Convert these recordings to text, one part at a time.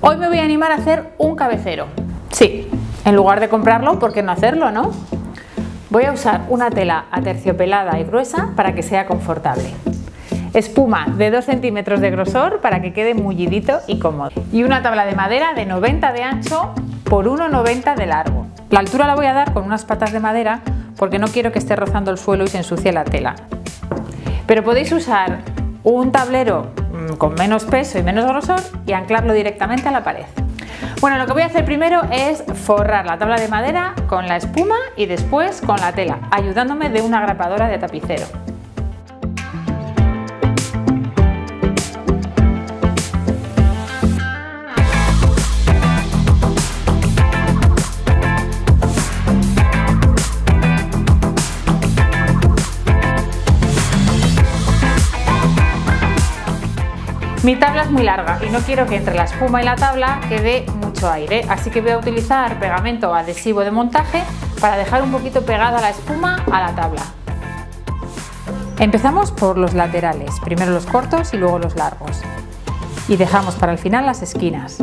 Hoy me voy a animar a hacer un cabecero. Sí, en lugar de comprarlo, ¿por qué no hacerlo, no? Voy a usar una tela aterciopelada y gruesa para que sea confortable. Espuma de 2 centímetros de grosor para que quede mullidito y cómodo. Y una tabla de madera de 90 de ancho por 1,90 de largo. La altura la voy a dar con unas patas de madera porque no quiero que esté rozando el suelo y se ensucie la tela. Pero podéis usar un tablero con menos peso y menos grosor y anclarlo directamente a la pared. Bueno, lo que voy a hacer primero es forrar la tabla de madera con la espuma y después con la tela, ayudándome de una grapadora de tapicero. Mi tabla es muy larga y no quiero que entre la espuma y la tabla quede mucho aire, así que voy a utilizar pegamento adhesivo de montaje para dejar un poquito pegada la espuma a la tabla. Empezamos por los laterales, primero los cortos y luego los largos. Y dejamos para el final las esquinas.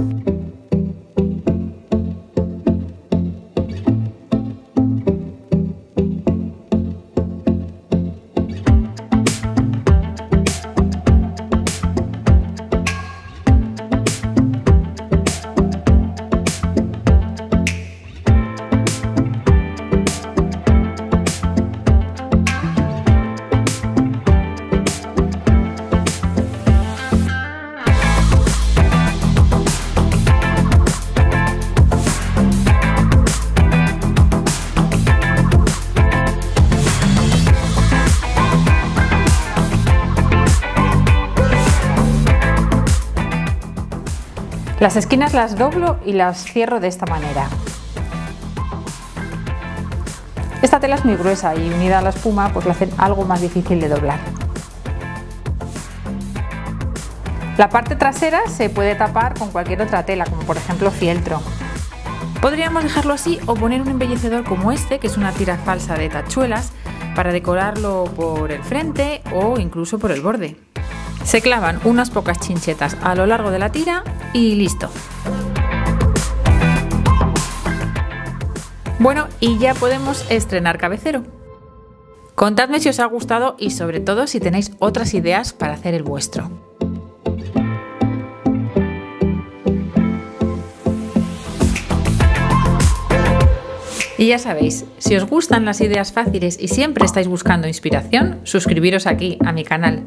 Las esquinas las doblo y las cierro de esta manera. Esta tela es muy gruesa y unida a la espuma pues la hacen algo más difícil de doblar. La parte trasera se puede tapar con cualquier otra tela, como por ejemplo fieltro. Podríamos dejarlo así o poner un embellecedor como este, que es una tira falsa de tachuelas, para decorarlo por el frente o incluso por el borde. Se clavan unas pocas chinchetas a lo largo de la tira y listo. Bueno, y ya podemos estrenar cabecero. Contadme si os ha gustado y sobre todo si tenéis otras ideas para hacer el vuestro. Y ya sabéis, si os gustan las ideas fáciles y siempre estáis buscando inspiración, suscribiros aquí a mi canal.